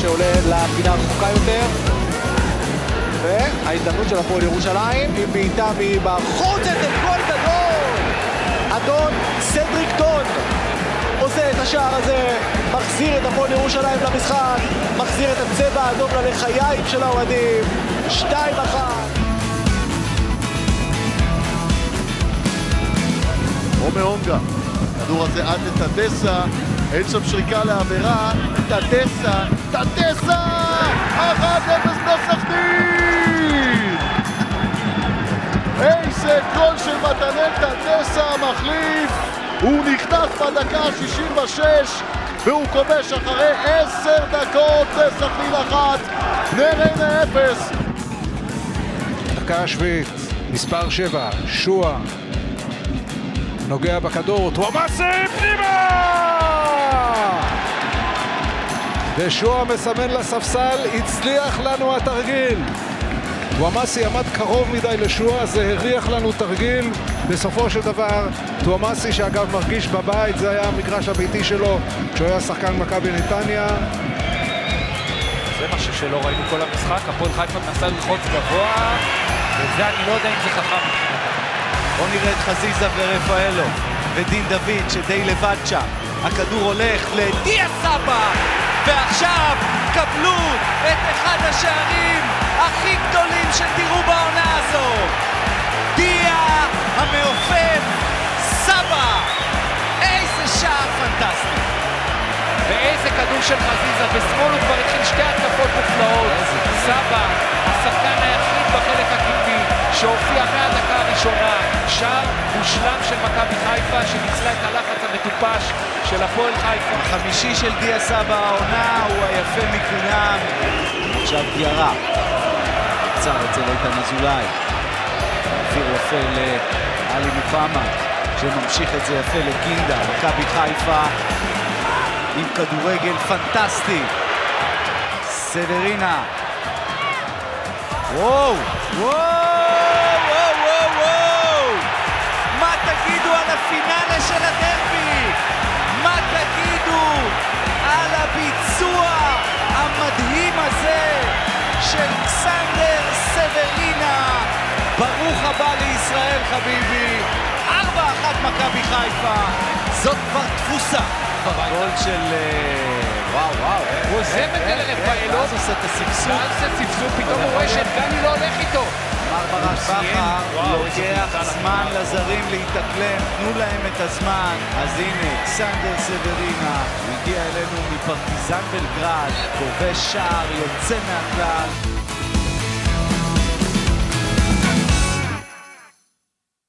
שעולה לפינה הרחוקה יותר. וההזדמנות של הפועל ירושלים, עם בעיטה מבחוץ, איזה גול גדול! אדון סדריק טון עושה את השער הזה, מחזיר את הפועל ירושלים למשחק, מחזיר את הצבע האדום ללחיים של האוהדים, 2-1. עומר אונגה, הכדור הזה עד לטדסה, אין שם שריקה לעבירה, טדסה, טדסה! 1-0 לסכנין! איזה גול של מתנאל טדסה המחליף! הוא נכנס בדקה ה-66 והוא כובש אחרי עשר דקות לסכנין אחת, בני ריינה אפס. דקה השביעית, מספר שבע, שועה נוגע בכדור, טוואמאסי פנימה! ושועה מסמן לספסל, הצליח לנו התרגיל. טוואמאסי עמד קרוב מדי לשועה, זה הריח לנו תרגיל. בסופו של דבר, טוואמאסי שאגב מרגיש בבית, זה היה המגרש הביתי שלו כשהוא היה שחקן מכבי נתניה. זה משהו שלא ראינו כל המשחק, הפועל חיפה מנסה ללחוץ גבוה, וזה אני לא יודע אם זה חכם. בואו נראה את חזיזה ורפאלו ודין דוד שדי לבד שם. הכדור הולך לדיה סבא, ועכשיו קבלו את אחד השערים הכי גדולים שתראו בעונה הזו. דיה המעופף, סבא, איזה שער פנטסטי. ואיזה כדור של חזיזה, בשמאל הוא כבר התחיל שתי התקפות מופלאות. סבא, השחקן היחיד בחלק הקדמי, שהופיע מהדקה הראשונה, שער מושלם של מכבי חיפה, שניצלה את הלחץ המטופש של הפועל חיפה. החמישי של דיה סבא העונה הוא מכולם. עכשיו דיארה. עצר אצל איתן אזולאי. מעביר יפה לעלי מוחמד, שממשיך את זה יפה לקינדה. מכבי חיפה עם כדורגל פנטסטי. סברינה. וואו! וואו! וואו! הבא לישראל חביבי. 4-1 מכבי חיפה. זאת כבר תפוסה. גול של... אה, וואו, וואו. הוא עוזב את זה לרפאלו, ואז עושה את הסבסוד. ואז זה צפצוף, פתאום הוא רואה שדגני לא הולך איתו. מר ברק בכר לוקח זמן לזרים להתאקלם, תנו להם את הזמן. אז הנה, קסנדר סברינה, הוא הגיע אלינו מפרטיזן בלגרד, כובש שער, יוצא מהכלל.